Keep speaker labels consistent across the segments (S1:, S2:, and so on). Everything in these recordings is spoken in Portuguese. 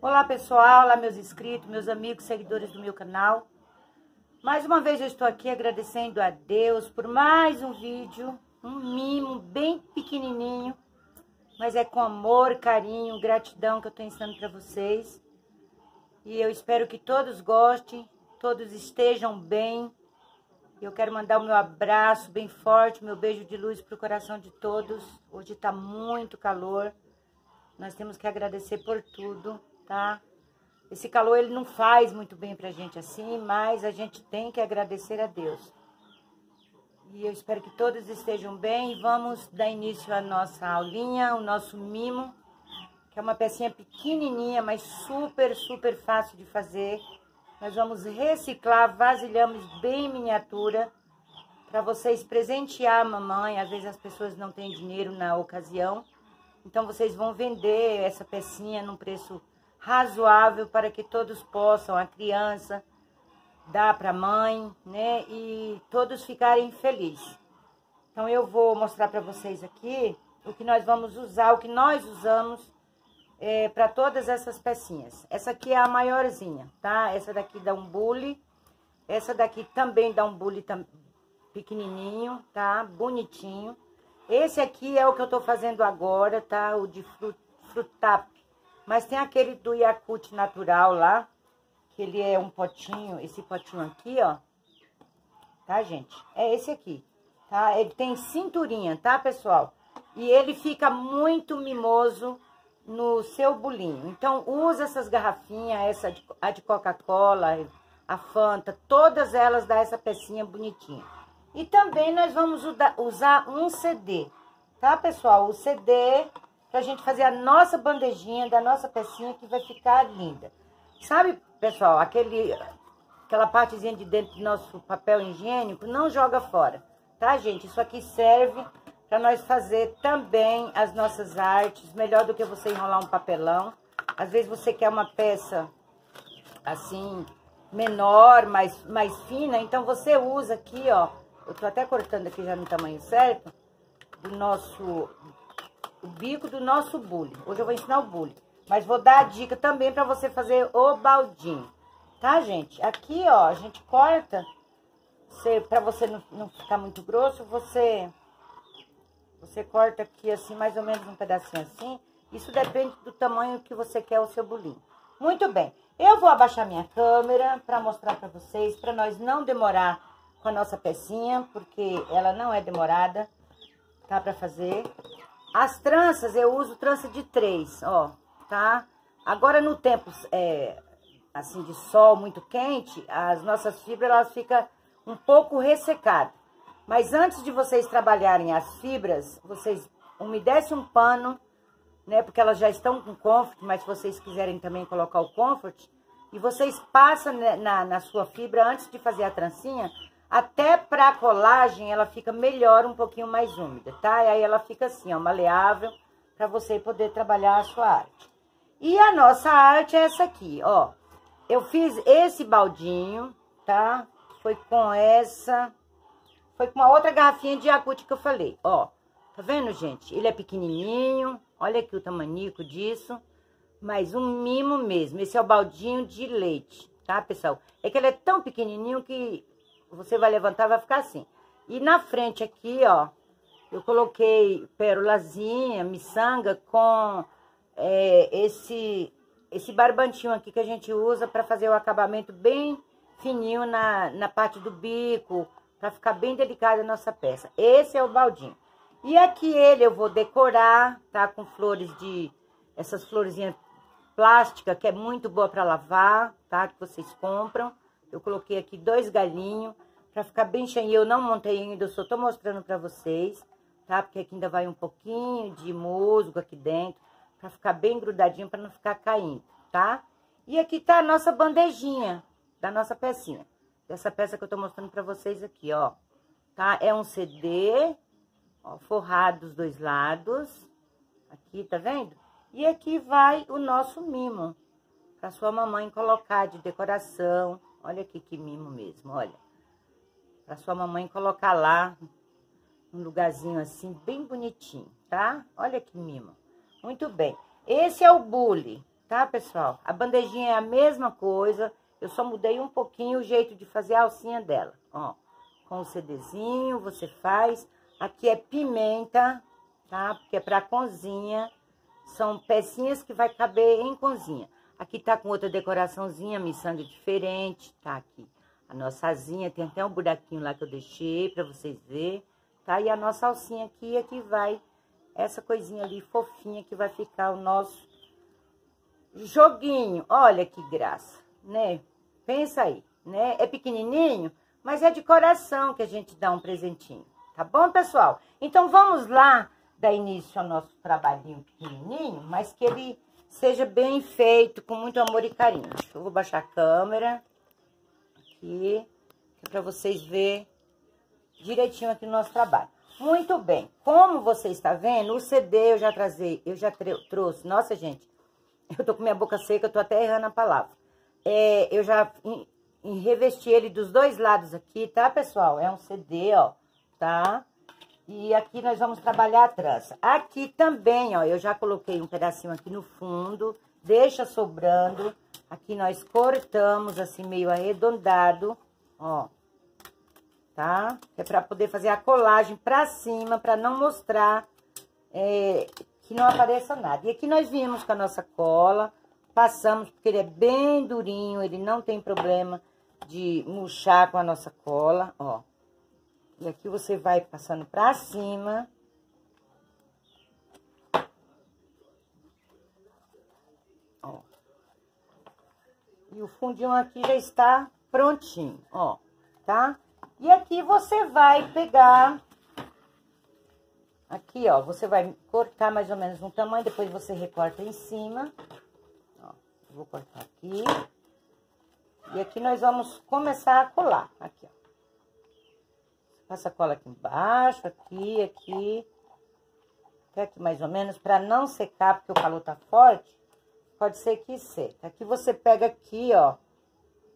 S1: Olá pessoal, olá meus inscritos, meus amigos, seguidores do meu canal. Mais uma vez eu estou aqui agradecendo a Deus por mais um vídeo, um mimo bem pequenininho, mas é com amor, carinho, gratidão que eu estou ensinando para vocês. E eu espero que todos gostem, todos estejam bem. Eu quero mandar o meu abraço bem forte, meu beijo de luz para o coração de todos. Hoje está muito calor. Nós temos que agradecer por tudo, tá? Esse calor ele não faz muito bem pra gente assim, mas a gente tem que agradecer a Deus. E eu espero que todos estejam bem. Vamos dar início à nossa aulinha, o nosso mimo, que é uma pecinha pequenininha, mas super, super fácil de fazer. Nós vamos reciclar vasilhames bem miniatura para vocês presentear a mamãe. Às vezes as pessoas não têm dinheiro na ocasião. Então, vocês vão vender essa pecinha num preço razoável para que todos possam, a criança, dar para a mãe, né? E todos ficarem felizes. Então, eu vou mostrar para vocês aqui o que nós vamos usar, o que nós usamos é, para todas essas pecinhas. Essa aqui é a maiorzinha, tá? Essa daqui dá um bule. Essa daqui também dá um bule pequenininho, tá? Bonitinho. Esse aqui é o que eu tô fazendo agora, tá? O de frutap. Mas tem aquele do Yakut natural lá, que ele é um potinho, esse potinho aqui, ó. Tá, gente? É esse aqui, tá? Ele tem cinturinha, tá, pessoal? E ele fica muito mimoso no seu bolinho. Então, usa essas garrafinhas, essa de, a de Coca-Cola, a Fanta, todas elas dá essa pecinha bonitinha. E também nós vamos usar um CD, tá, pessoal? O CD pra gente fazer a nossa bandejinha da nossa pecinha que vai ficar linda. Sabe, pessoal, aquele, aquela partezinha de dentro do nosso papel higiênico, não joga fora, tá, gente? Isso aqui serve para nós fazer também as nossas artes, melhor do que você enrolar um papelão. Às vezes você quer uma peça assim, menor, mais, mais fina, então você usa aqui, ó, eu tô até cortando aqui já no tamanho certo, do nosso, o bico do nosso bule. Hoje eu vou ensinar o bule, mas vou dar a dica também para você fazer o baldinho, tá, gente? Aqui, ó, a gente corta, você, pra você não, não ficar muito grosso, você, você corta aqui assim, mais ou menos um pedacinho assim. Isso depende do tamanho que você quer o seu bolinho. Muito bem, eu vou abaixar minha câmera para mostrar para vocês, para nós não demorar com a nossa pecinha, porque ela não é demorada, tá? Pra fazer. As tranças, eu uso trança de três, ó, tá? Agora, no tempo, é, assim, de sol muito quente, as nossas fibras, elas ficam um pouco ressecadas. Mas antes de vocês trabalharem as fibras, vocês umedecem um pano, né? Porque elas já estão com comfort, mas se vocês quiserem também colocar o comfort, e vocês passam na, na sua fibra antes de fazer a trancinha, até pra colagem, ela fica melhor, um pouquinho mais úmida, tá? E aí ela fica assim, ó, maleável, pra você poder trabalhar a sua arte. E a nossa arte é essa aqui, ó. Eu fiz esse baldinho, tá? Foi com essa... Foi com uma outra garrafinha de Yakut que eu falei, ó. Tá vendo, gente? Ele é pequenininho, olha aqui o tamanico disso. Mas um mimo mesmo, esse é o baldinho de leite, tá, pessoal? É que ele é tão pequenininho que você vai levantar, vai ficar assim. E na frente aqui, ó, eu coloquei pérolazinha, miçanga com é, esse, esse barbantinho aqui que a gente usa para fazer o acabamento bem fininho na, na parte do bico, para ficar bem delicada a nossa peça. Esse é o baldinho. E aqui ele eu vou decorar, tá? Com flores de... Essas florezinhas plásticas, que é muito boa para lavar, tá? Que vocês compram. Eu coloquei aqui dois galinhos para ficar bem cheio. Eu não montei ainda, eu só tô mostrando para vocês, tá? Porque aqui ainda vai um pouquinho de musgo aqui dentro, para ficar bem grudadinho, para não ficar caindo, tá? E aqui tá a nossa bandejinha da nossa pecinha. Dessa peça que eu tô mostrando para vocês aqui, ó. Tá? É um CD, ó, forrado dos dois lados. Aqui, tá vendo? E aqui vai o nosso mimo, para sua mamãe colocar de decoração, Olha aqui que mimo mesmo, olha. Pra sua mamãe colocar lá, um lugarzinho assim, bem bonitinho, tá? Olha que mimo. Muito bem. Esse é o bule, tá, pessoal? A bandejinha é a mesma coisa, eu só mudei um pouquinho o jeito de fazer a alcinha dela, ó. Com o CDzinho, você faz. Aqui é pimenta, tá? Porque é pra cozinha. São pecinhas que vai caber em cozinha. Aqui tá com outra decoraçãozinha, miçanga diferente, tá aqui. A nossa asinha, tem até um buraquinho lá que eu deixei pra vocês verem, tá? E a nossa alcinha aqui, aqui vai essa coisinha ali fofinha que vai ficar o nosso joguinho. Olha que graça, né? Pensa aí, né? É pequenininho, mas é de coração que a gente dá um presentinho, tá bom, pessoal? Então, vamos lá dar início ao nosso trabalhinho pequenininho, mas que ele seja bem feito, com muito amor e carinho. Eu vou baixar a câmera aqui, para vocês verem direitinho aqui no nosso trabalho. Muito bem, como você está vendo, o CD eu já trazei, eu já trouxe, nossa gente, eu tô com minha boca seca, eu tô até errando a palavra. É, eu já revesti ele dos dois lados aqui, tá, pessoal? É um CD, ó, tá? E aqui nós vamos trabalhar a trança. Aqui também, ó, eu já coloquei um pedacinho aqui no fundo, deixa sobrando. Aqui nós cortamos assim, meio arredondado, ó tá? É pra poder fazer a colagem pra cima, pra não mostrar é, que não apareça nada. E aqui nós viemos com a nossa cola, passamos, porque ele é bem durinho, ele não tem problema de murchar com a nossa cola, ó. E aqui você vai passando pra cima. Ó. E o fundinho aqui já está prontinho, ó, tá? E aqui você vai pegar... Aqui, ó, você vai cortar mais ou menos um tamanho, depois você recorta em cima. Ó, vou cortar aqui. E aqui nós vamos começar a colar. Aqui, ó. Passa cola aqui embaixo, aqui, aqui. Até aqui mais ou menos, pra não secar, porque o calor tá forte. Pode ser que seca. Aqui você pega aqui, ó.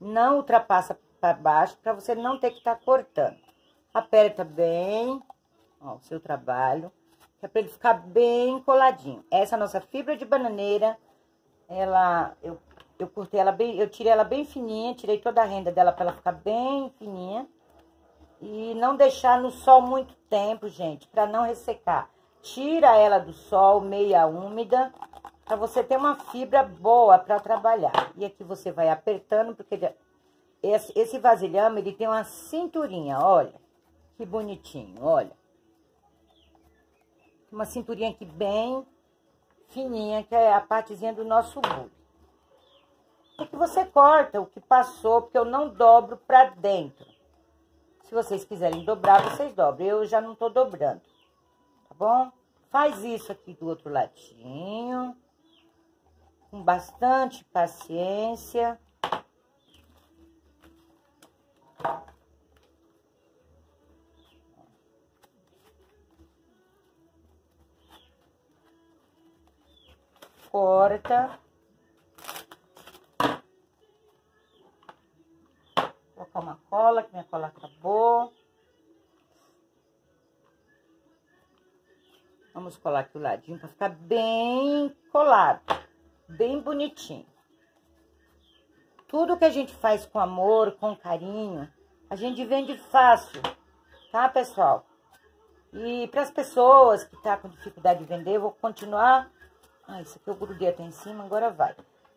S1: Não ultrapassa para baixo, para você não ter que estar tá cortando. Aperta bem, ó, o seu trabalho, é para ele ficar bem coladinho. Essa nossa fibra de bananeira, ela, eu, eu cortei ela bem, eu tirei ela bem fininha, tirei toda a renda dela para ela ficar bem fininha. E não deixar no sol muito tempo, gente, para não ressecar. Tira ela do sol, meia úmida, para você ter uma fibra boa para trabalhar. E aqui você vai apertando, porque esse, esse vasilhame, ele tem uma cinturinha, olha. Que bonitinho, olha. Uma cinturinha aqui bem fininha, que é a partezinha do nosso bule. O que você corta, o que passou, porque eu não dobro pra dentro. Se vocês quiserem dobrar, vocês dobram. Eu já não tô dobrando, tá bom? Faz isso aqui do outro ladinho. Com bastante paciência. corta. Vou colocar uma cola, que minha cola acabou. Vamos colar aqui o ladinho para ficar bem colado, bem bonitinho. Tudo que a gente faz com amor, com carinho, a gente vende fácil, tá, pessoal? E para as pessoas que tá com dificuldade de vender, eu vou continuar ah, isso aqui eu grudei até em cima, agora vai.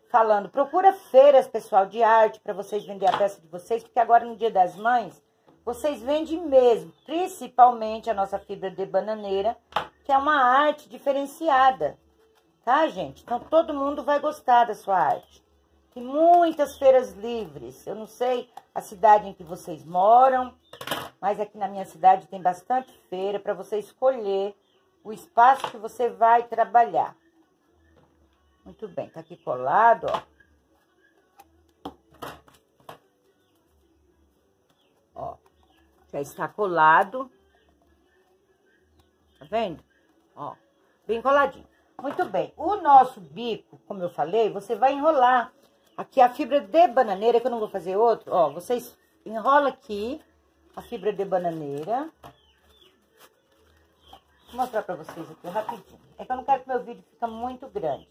S1: Falando, procura feiras, pessoal, de arte para vocês vender a peça de vocês, porque agora no Dia das Mães, vocês vendem mesmo, principalmente a nossa fibra de bananeira, que é uma arte diferenciada, tá, gente? Então, todo mundo vai gostar da sua arte. Tem muitas feiras livres, eu não sei a cidade em que vocês moram, mas aqui na minha cidade tem bastante feira para você escolher o espaço que você vai trabalhar. Muito bem, tá aqui colado, ó. Ó, já está colado. Tá vendo? Ó, bem coladinho. Muito bem, o nosso bico, como eu falei, você vai enrolar aqui a fibra de bananeira, que eu não vou fazer outro. Ó, vocês enrola aqui a fibra de bananeira. Vou mostrar pra vocês aqui rapidinho. É que eu não quero que meu vídeo fique muito grande.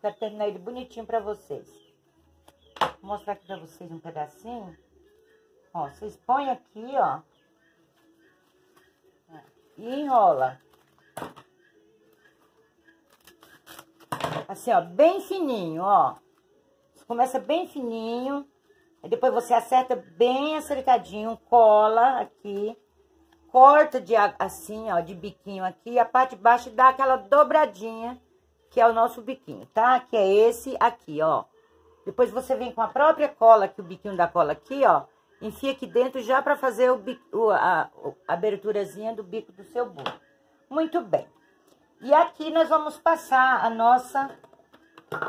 S1: quero terminar ele bonitinho pra vocês. Vou mostrar aqui pra vocês um pedacinho. Ó, vocês põem aqui, ó. E enrola. Assim, ó, bem fininho, ó. Começa bem fininho. Aí depois você acerta bem acertadinho, cola aqui. Corta de assim, ó, de biquinho aqui. A parte de baixo dá aquela dobradinha, que é o nosso biquinho, tá? Que é esse aqui, ó. Depois você vem com a própria cola, que o biquinho da cola aqui, ó. Enfia aqui dentro já pra fazer o a, a aberturazinha do bico do seu bolo. Muito bem. E aqui nós vamos passar a nossa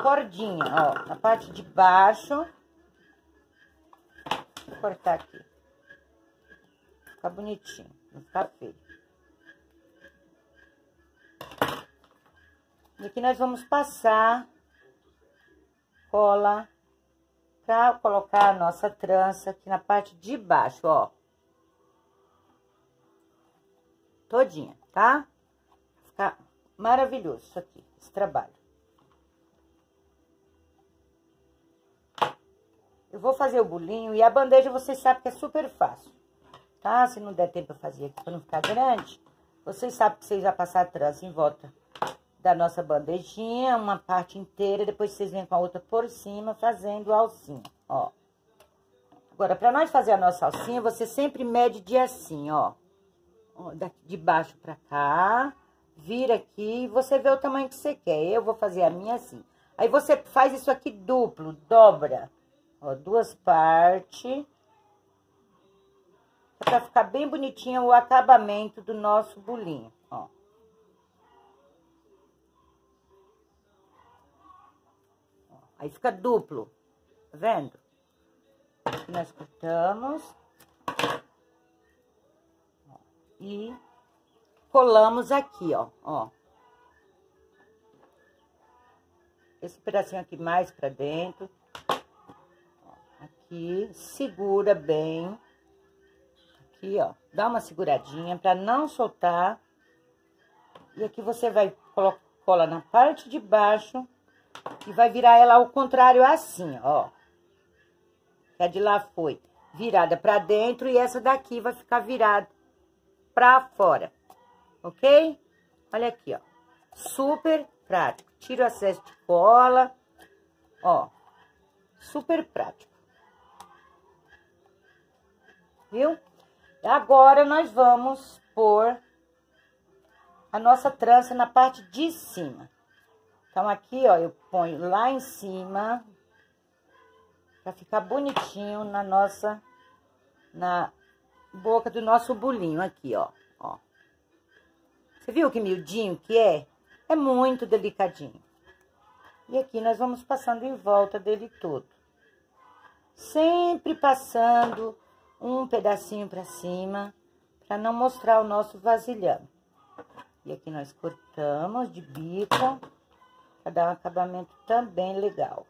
S1: cordinha, ó, na parte de baixo. Vou cortar aqui. Fica bonitinho, não ficar feio. E aqui nós vamos passar cola pra colocar a nossa trança aqui na parte de baixo, ó. Todinha, tá? Ficar Maravilhoso isso aqui, esse trabalho. Eu vou fazer o bolinho e a bandeja vocês sabem que é super fácil, tá? Se não der tempo pra fazer aqui pra não ficar grande, vocês sabem que vocês vão passar a trança em volta da nossa bandejinha, uma parte inteira, depois vocês vêm com a outra por cima, fazendo a alcinha, ó. Agora, pra nós fazer a nossa alcinha, você sempre mede de assim, ó. De baixo pra cá, vira aqui e você vê o tamanho que você quer. Eu vou fazer a minha assim. Aí você faz isso aqui duplo, dobra, ó, duas partes. Pra ficar bem bonitinho o acabamento do nosso bolinho, ó. Aí fica duplo, tá vendo? Aqui nós cortamos. E colamos aqui, ó, ó. Esse pedacinho aqui mais pra dentro. Aqui, segura bem. Aqui, ó, dá uma seguradinha pra não soltar. E aqui você vai cola na parte de baixo e vai virar ela ao contrário assim, ó. A de lá foi virada pra dentro e essa daqui vai ficar virada pra fora ok? Olha aqui, ó. Super prático. Tira o excesso de cola, ó. Super prático. Viu? Agora, nós vamos pôr a nossa trança na parte de cima. Então, aqui, ó, eu ponho lá em cima, pra ficar bonitinho na nossa, na boca do nosso bolinho aqui, ó. Você viu que miudinho que é? É muito delicadinho. E aqui nós vamos passando em volta dele todo. Sempre passando um pedacinho para cima, para não mostrar o nosso vasilhame. E aqui nós cortamos de bico, para dar um acabamento também legal.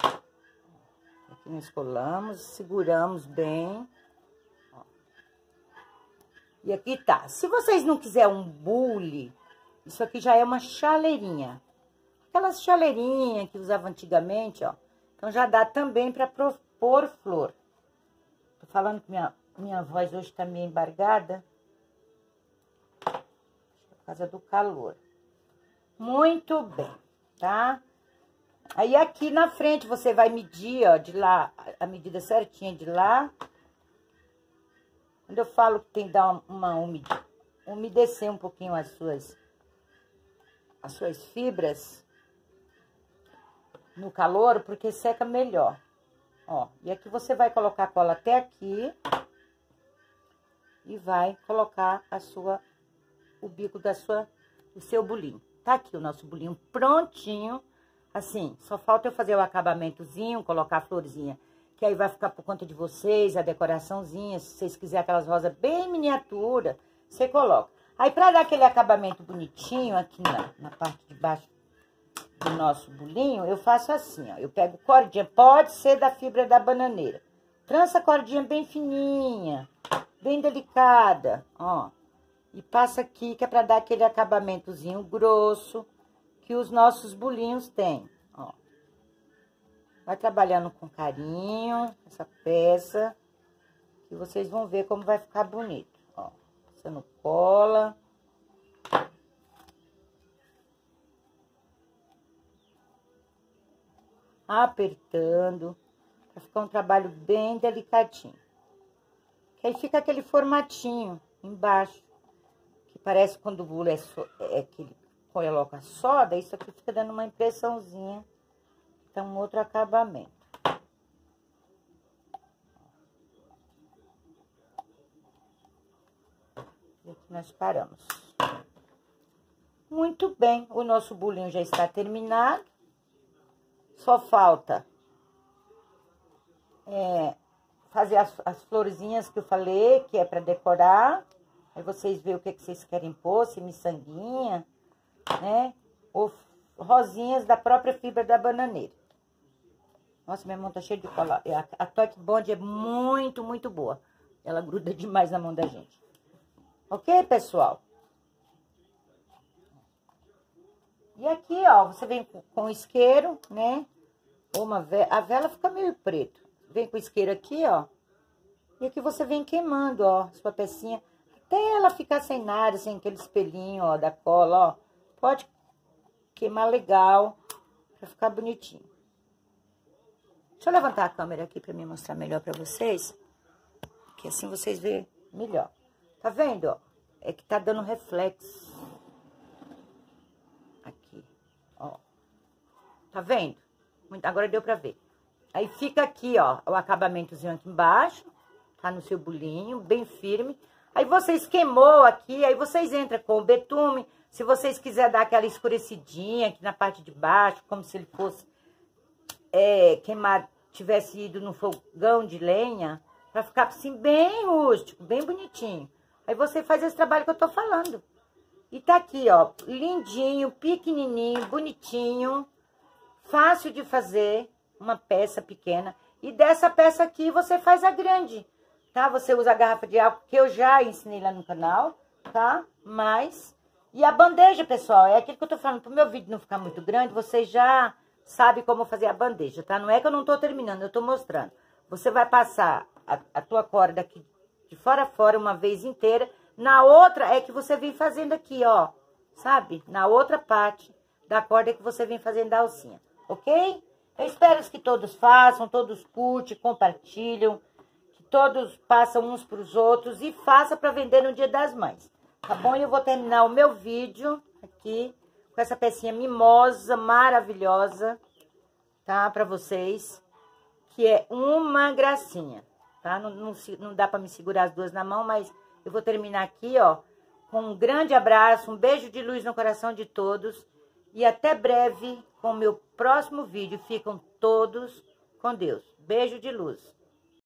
S1: Aqui nós colamos, seguramos bem. E aqui tá. Se vocês não quiserem um bule, isso aqui já é uma chaleirinha. Aquelas chaleirinhas que usavam antigamente, ó. Então, já dá também para pôr flor. Tô falando que minha, minha voz hoje tá meio embargada. Por causa do calor. Muito bem, tá? Aí, aqui na frente, você vai medir, ó, de lá, a medida certinha de lá quando eu falo que tem que dar uma umedecer um pouquinho as suas, as suas fibras no calor, porque seca melhor. Ó, e aqui você vai colocar a cola até aqui e vai colocar a sua, o bico da sua, do seu bolinho. Tá aqui o nosso bolinho prontinho. Assim, só falta eu fazer o acabamentozinho, colocar a florzinha que aí vai ficar por conta de vocês, a decoraçãozinha, se vocês quiserem aquelas rosas bem miniatura, você coloca. Aí, pra dar aquele acabamento bonitinho aqui na, na parte de baixo do nosso bolinho, eu faço assim, ó. Eu pego cordinha, pode ser da fibra da bananeira. Trança a cordinha bem fininha, bem delicada, ó. E passa aqui, que é pra dar aquele acabamentozinho grosso, que os nossos bolinhos têm. Vai trabalhando com carinho essa peça, que vocês vão ver como vai ficar bonito, ó. Passando cola. Apertando, pra ficar um trabalho bem delicadinho. Que aí fica aquele formatinho embaixo, que parece quando o bolo é, so, é aquele coloca soda, isso aqui fica dando uma impressãozinha. Então, outro acabamento. E aqui nós paramos. Muito bem, o nosso bolinho já está terminado. Só falta é, fazer as, as florzinhas que eu falei, que é para decorar. Aí vocês veem o que, que vocês querem pôr, se miçanguinha né? Ou rosinhas da própria fibra da bananeira. Nossa, minha mão tá cheia de cola. A, a Toque Bond é muito, muito boa. Ela gruda demais na mão da gente. Ok, pessoal? E aqui, ó, você vem com, com isqueiro, né? Uma vela, a vela fica meio preto. Vem com isqueiro aqui, ó. E aqui você vem queimando, ó, sua pecinha. Até ela ficar sem nada, sem aquele espelhinho, ó, da cola, ó. Pode queimar legal, pra ficar bonitinho. Deixa eu levantar a câmera aqui pra me mostrar melhor pra vocês. Que assim vocês vê melhor. Tá vendo? É que tá dando reflexo. Aqui, ó. Tá vendo? Agora deu pra ver. Aí fica aqui, ó, o acabamentozinho aqui embaixo. Tá no seu bolinho, bem firme. Aí vocês queimou aqui, aí vocês entram com o betume, se vocês quiserem dar aquela escurecidinha aqui na parte de baixo, como se ele fosse é, queimar, tivesse ido no fogão de lenha, pra ficar assim bem rústico, bem bonitinho. Aí você faz esse trabalho que eu tô falando. E tá aqui, ó, lindinho, pequenininho, bonitinho, fácil de fazer, uma peça pequena. E dessa peça aqui você faz a grande, tá? Você usa a garrafa de álcool, que eu já ensinei lá no canal, tá? Mas e a bandeja, pessoal, é aquilo que eu tô falando, pro meu vídeo não ficar muito grande, vocês já sabem como fazer a bandeja, tá? Não é que eu não tô terminando, eu tô mostrando. Você vai passar a, a tua corda aqui de fora a fora uma vez inteira, na outra é que você vem fazendo aqui, ó, sabe? Na outra parte da corda é que você vem fazendo a alcinha, ok? Eu espero que todos façam, todos curtem, compartilham, que todos passam uns para os outros e faça para vender no Dia das Mães. Tá bom? E eu vou terminar o meu vídeo aqui com essa pecinha mimosa, maravilhosa, tá? Pra vocês, que é uma gracinha, tá? Não, não, não dá pra me segurar as duas na mão, mas eu vou terminar aqui, ó, com um grande abraço, um beijo de luz no coração de todos e até breve com o meu próximo vídeo. Ficam todos com Deus. Beijo de luz.